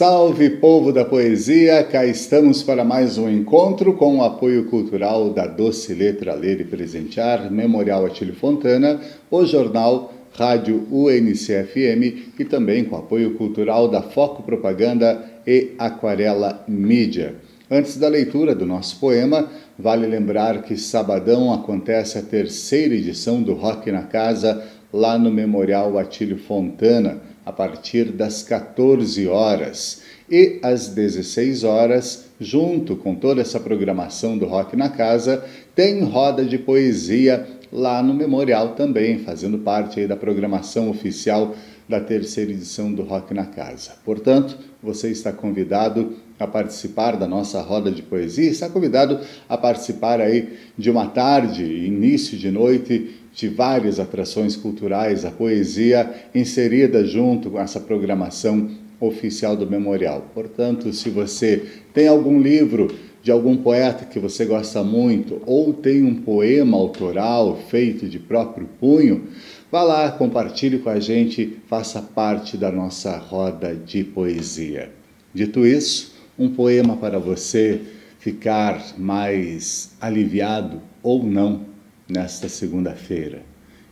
Salve povo da poesia, cá estamos para mais um encontro com o apoio cultural da Doce Letra Ler e Presentear, Memorial Atílio Fontana, o jornal Rádio UNCFM e também com apoio cultural da Foco Propaganda e Aquarela Mídia. Antes da leitura do nosso poema, vale lembrar que sabadão acontece a terceira edição do Rock na Casa lá no Memorial Atílio Fontana a partir das 14 horas e às 16 horas, junto com toda essa programação do Rock na Casa, tem roda de poesia lá no Memorial também, fazendo parte da programação oficial da terceira edição do Rock na Casa. Portanto, você está convidado a participar da nossa roda de poesia, está convidado a participar aí de uma tarde, início de noite, de várias atrações culturais, a poesia inserida junto com essa programação oficial do memorial. Portanto, se você tem algum livro de algum poeta que você gosta muito ou tem um poema autoral feito de próprio punho, vá lá, compartilhe com a gente, faça parte da nossa roda de poesia. Dito isso, um poema para você ficar mais aliviado ou não nesta segunda-feira.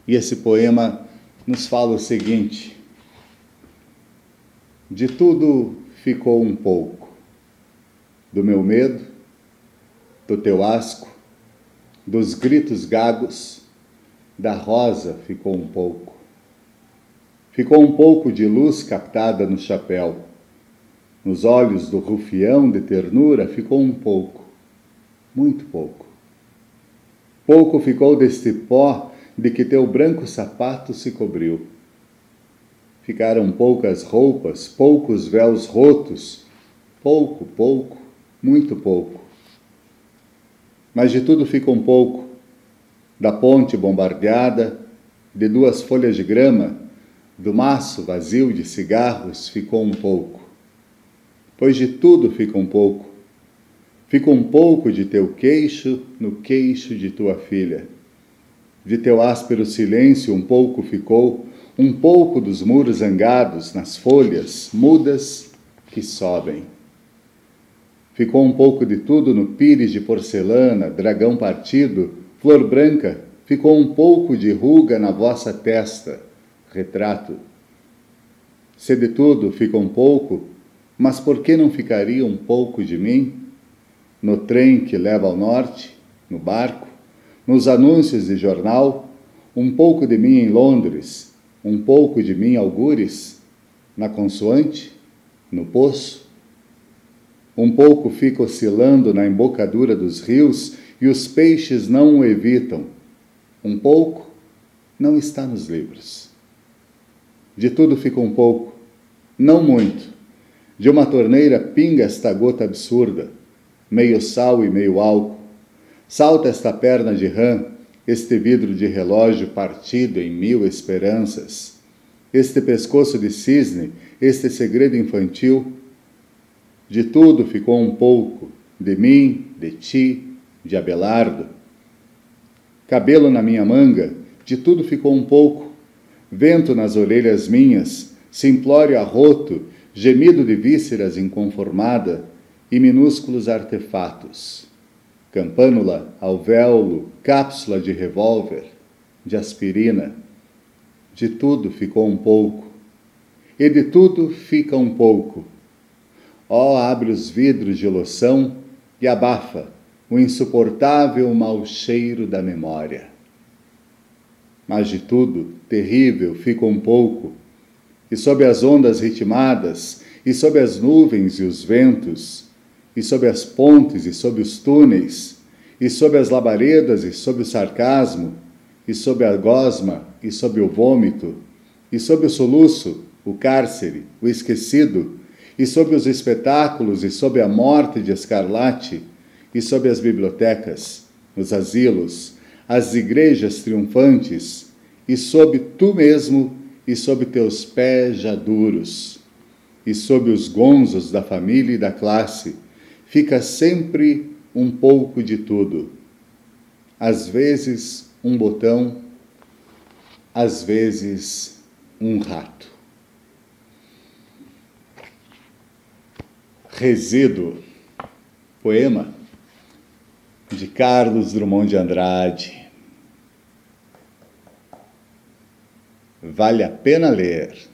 E esse poema nos fala o seguinte: De tudo ficou um pouco, do meu medo, do teu asco, dos gritos gagos, da rosa ficou um pouco. Ficou um pouco de luz captada no chapéu. Nos olhos do rufião de ternura ficou um pouco, muito pouco. Pouco ficou deste pó de que teu branco sapato se cobriu. Ficaram poucas roupas, poucos véus rotos, pouco, pouco, muito pouco. Mas de tudo fica um pouco, da ponte bombardeada, de duas folhas de grama, do maço vazio de cigarros ficou um pouco. Pois de tudo fica um pouco, Fica um pouco de teu queixo no queixo de tua filha. De teu áspero silêncio um pouco ficou, um pouco dos muros zangados nas folhas mudas que sobem. Ficou um pouco de tudo no pires de porcelana, dragão partido, flor branca, ficou um pouco de ruga na vossa testa, retrato. Se de tudo fica um pouco, mas por que não ficaria um pouco de mim? No trem que leva ao norte, no barco, nos anúncios de jornal, um pouco de mim em Londres, um pouco de mim algures, na consoante, no poço. Um pouco fica oscilando na embocadura dos rios e os peixes não o evitam. Um pouco não está nos livros. De tudo fica um pouco, não muito. De uma torneira pinga esta gota absurda meio sal e meio álcool. Salta esta perna de rã, este vidro de relógio partido em mil esperanças, este pescoço de cisne, este segredo infantil. De tudo ficou um pouco, de mim, de ti, de Abelardo. Cabelo na minha manga, de tudo ficou um pouco. Vento nas orelhas minhas, simplório arroto, gemido de vísceras inconformada, e minúsculos artefatos. Campânula, alvéolo, cápsula de revólver, de aspirina. De tudo ficou um pouco, e de tudo fica um pouco. Ó, oh, abre os vidros de loção e abafa o insuportável mau cheiro da memória. Mas de tudo, terrível, fica um pouco, e sob as ondas ritmadas, e sob as nuvens e os ventos, e sob as pontes e sob os túneis, e sob as labaredas e sob o sarcasmo, e sob a gosma e sob o vômito, e sob o soluço, o cárcere, o esquecido, e sob os espetáculos e sob a morte de escarlate, e sob as bibliotecas, os asilos, as igrejas triunfantes, e sob tu mesmo e sob teus pés já duros, e sob os gonzos da família e da classe, fica sempre um pouco de tudo. Às vezes um botão, às vezes um rato. Resíduo, poema de Carlos Drummond de Andrade. Vale a pena ler.